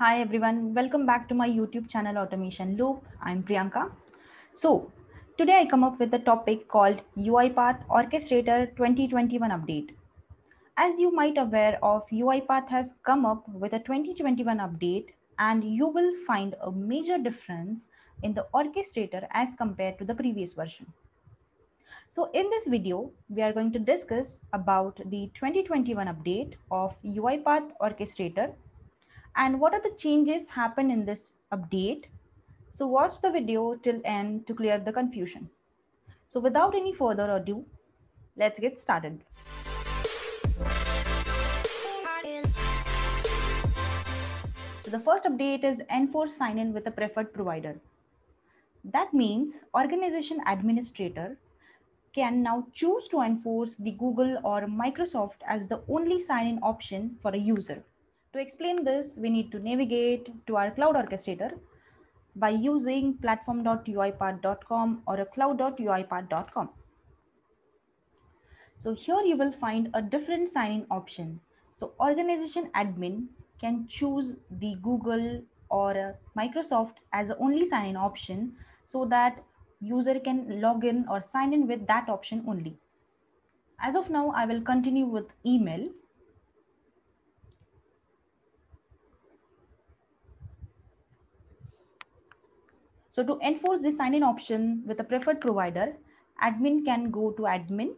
Hi everyone, welcome back to my YouTube channel Automation Loop. I'm Priyanka. So today I come up with a topic called UiPath Orchestrator 2021 update. As you might aware of, UiPath has come up with a 2021 update and you will find a major difference in the orchestrator as compared to the previous version. So in this video, we are going to discuss about the 2021 update of UiPath Orchestrator and what are the changes happen in this update. So watch the video till end to clear the confusion. So without any further ado, let's get started. So the first update is enforce sign-in with a preferred provider. That means organization administrator can now choose to enforce the Google or Microsoft as the only sign-in option for a user. To explain this, we need to navigate to our cloud orchestrator by using platform.uipath.com or a cloud.uipath.com. So here you will find a different sign-in option. So organization admin can choose the Google or Microsoft as the only sign-in option so that user can log in or sign in with that option only. As of now, I will continue with email. So to enforce the sign-in option with a preferred provider, admin can go to admin,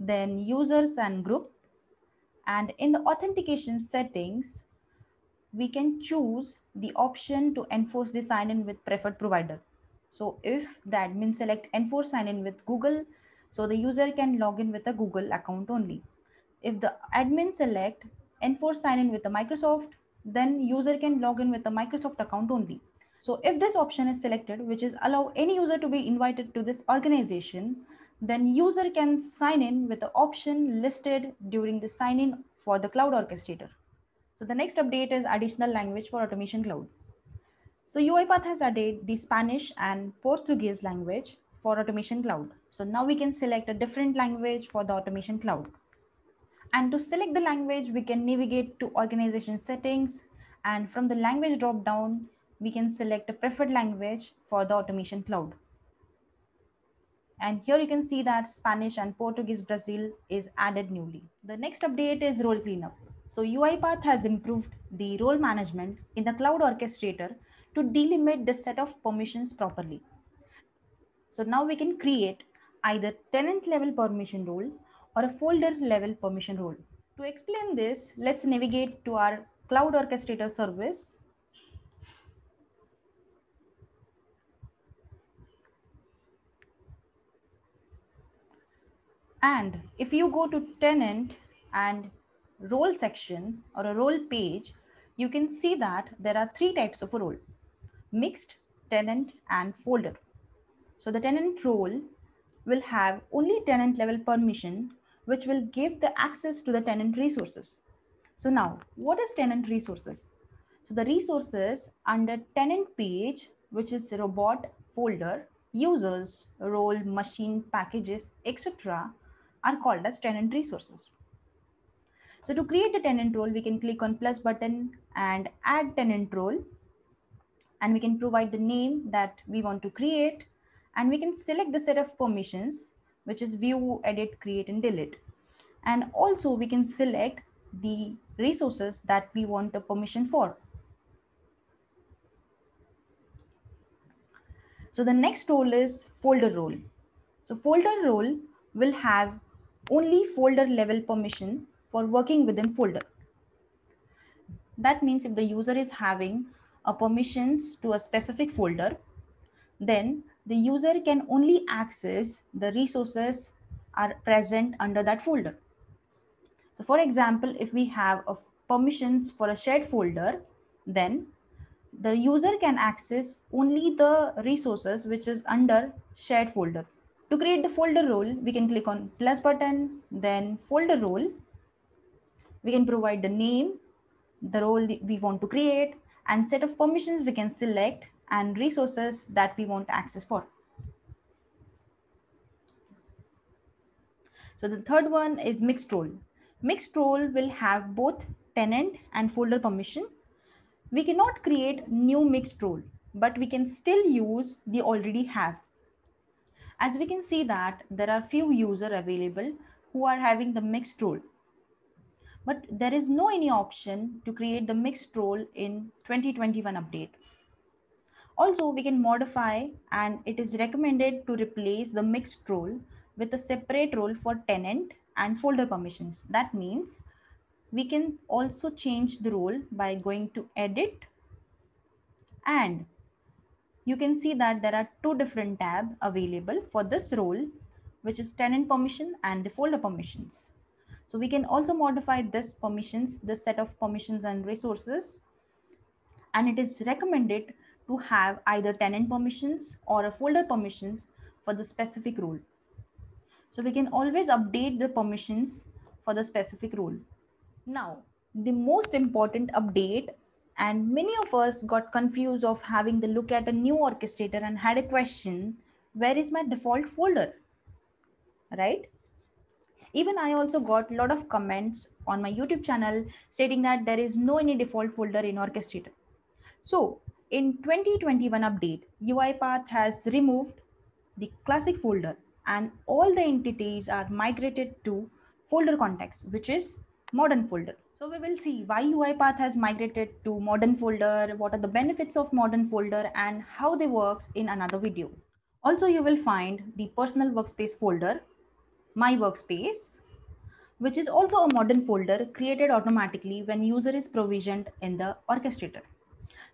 then users and group. And in the authentication settings, we can choose the option to enforce the sign-in with preferred provider. So if the admin select enforce sign-in with Google, so the user can log in with a Google account only. If the admin select enforce sign-in with the Microsoft, then user can log in with the Microsoft account only. So if this option is selected, which is allow any user to be invited to this organization, then user can sign in with the option listed during the sign in for the cloud orchestrator. So the next update is additional language for automation cloud. So UiPath has added the Spanish and Portuguese language for automation cloud. So now we can select a different language for the automation cloud. And to select the language, we can navigate to organization settings. And from the language drop down, we can select a preferred language for the automation cloud. And here you can see that Spanish and Portuguese Brazil is added newly. The next update is role cleanup. So UiPath has improved the role management in the cloud orchestrator to delimit the set of permissions properly. So now we can create either tenant level permission role or a folder level permission role. To explain this, let's navigate to our cloud orchestrator service And if you go to tenant and role section or a role page, you can see that there are three types of a role, mixed, tenant, and folder. So the tenant role will have only tenant level permission, which will give the access to the tenant resources. So now, what is tenant resources? So the resources under tenant page, which is robot folder, users, role, machine, packages, etc are called as tenant resources. So to create a tenant role, we can click on plus button and add tenant role. And we can provide the name that we want to create. And we can select the set of permissions, which is view, edit, create, and delete. And also we can select the resources that we want a permission for. So the next role is folder role. So folder role will have only folder level permission for working within folder. That means if the user is having a permissions to a specific folder, then the user can only access the resources are present under that folder. So for example, if we have a permissions for a shared folder, then the user can access only the resources which is under shared folder. To create the folder role, we can click on plus button, then folder role. We can provide the name, the role we want to create, and set of permissions we can select and resources that we want access for. So the third one is mixed role. Mixed role will have both tenant and folder permission, We cannot create new mixed role, but we can still use the already have. As we can see that there are few user available who are having the mixed role. But there is no any option to create the mixed role in 2021 update. Also, we can modify and it is recommended to replace the mixed role with a separate role for tenant and folder permissions. That means we can also change the role by going to edit and you can see that there are two different tab available for this role, which is tenant permission and the folder permissions. So we can also modify this permissions, this set of permissions and resources. And it is recommended to have either tenant permissions or a folder permissions for the specific role. So we can always update the permissions for the specific role. Now, the most important update and many of us got confused of having the look at a new orchestrator and had a question, where is my default folder? Right? Even I also got a lot of comments on my YouTube channel stating that there is no any default folder in orchestrator. So in 2021 update, UiPath has removed the classic folder and all the entities are migrated to folder context, which is modern folder. So we will see why UiPath has migrated to modern folder, what are the benefits of modern folder and how they works in another video. Also, you will find the personal workspace folder, my workspace, which is also a modern folder created automatically when user is provisioned in the orchestrator.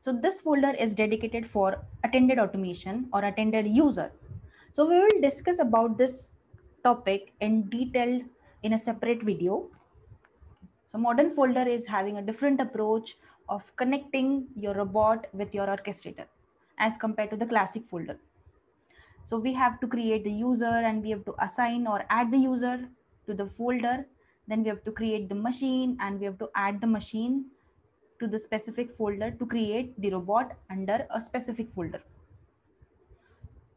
So this folder is dedicated for attended automation or attended user. So we will discuss about this topic in detail in a separate video. So modern folder is having a different approach of connecting your robot with your orchestrator as compared to the classic folder. So we have to create the user and we have to assign or add the user to the folder. Then we have to create the machine and we have to add the machine to the specific folder to create the robot under a specific folder.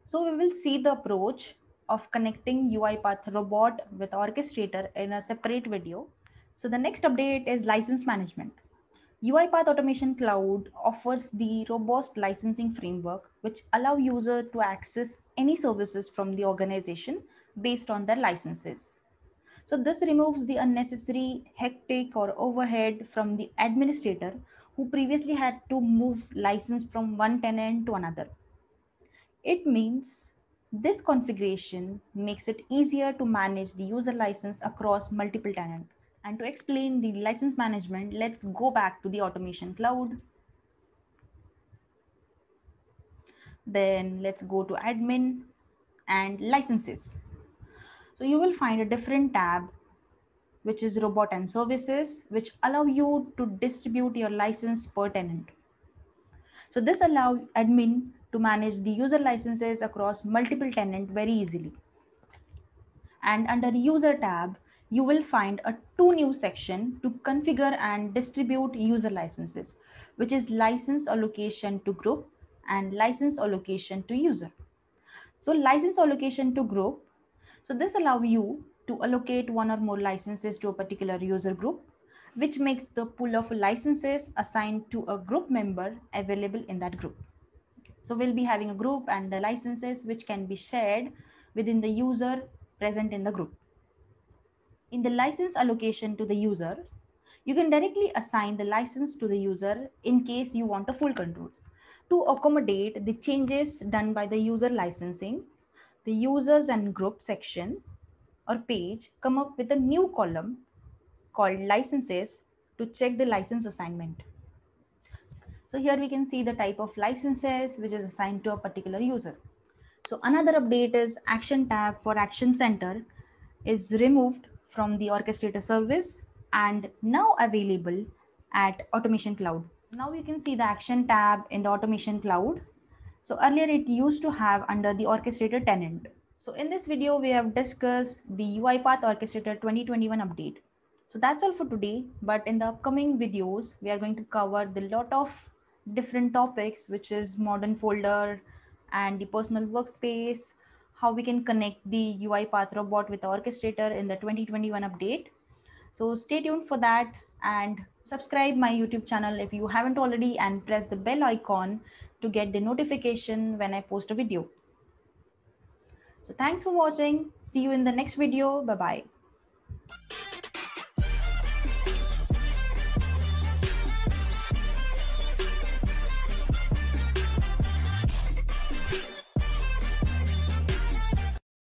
So we will see the approach of connecting UiPath robot with orchestrator in a separate video. So the next update is license management. UiPath Automation Cloud offers the robust licensing framework, which allow user to access any services from the organization based on their licenses. So this removes the unnecessary hectic or overhead from the administrator who previously had to move license from one tenant to another. It means this configuration makes it easier to manage the user license across multiple tenants. And to explain the license management, let's go back to the automation cloud. Then let's go to admin and licenses. So you will find a different tab, which is robot and services, which allow you to distribute your license per tenant. So this allow admin to manage the user licenses across multiple tenant very easily. And under user tab, you will find a two new section to configure and distribute user licenses, which is license allocation to group and license allocation to user. So license allocation to group so this allows you to allocate one or more licenses to a particular user group, which makes the pool of licenses assigned to a group member available in that group. So we'll be having a group and the licenses which can be shared within the user present in the group. In the license allocation to the user, you can directly assign the license to the user in case you want a full control. To accommodate the changes done by the user licensing, the users and group section or page come up with a new column called licenses to check the license assignment. So here we can see the type of licenses which is assigned to a particular user. So another update is action tab for action center is removed from the orchestrator service and now available at automation cloud. Now you can see the action tab in the automation cloud so earlier it used to have under the orchestrator tenant. So in this video, we have discussed the UiPath Orchestrator 2021 update. So that's all for today. But in the upcoming videos, we are going to cover the lot of different topics, which is modern folder and the personal workspace, how we can connect the UiPath robot with orchestrator in the 2021 update. So stay tuned for that and subscribe my YouTube channel if you haven't already and press the bell icon to get the notification when I post a video. So thanks for watching. See you in the next video. Bye-bye.